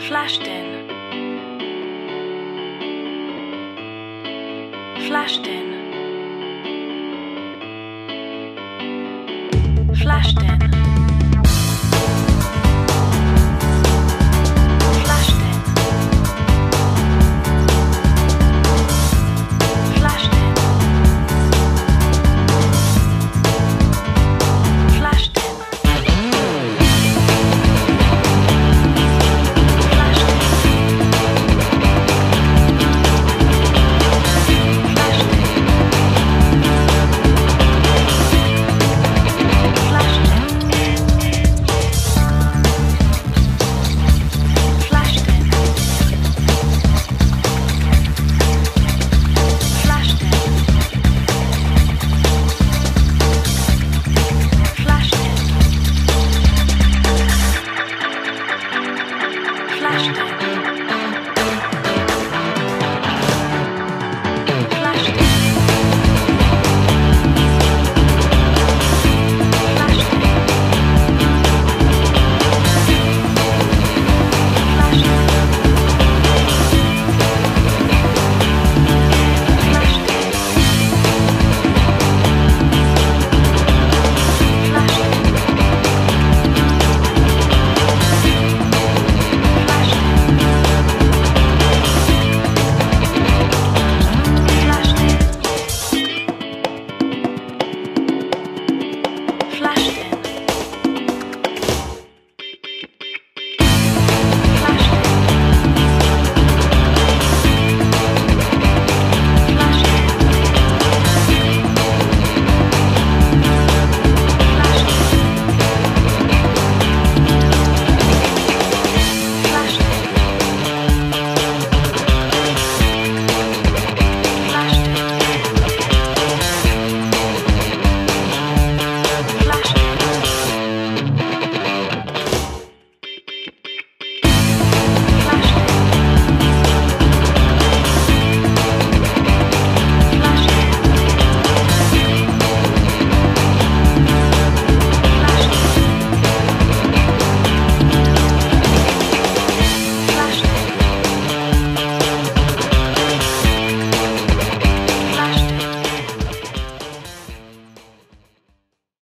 Flashed in. Flashed in. Flashed in.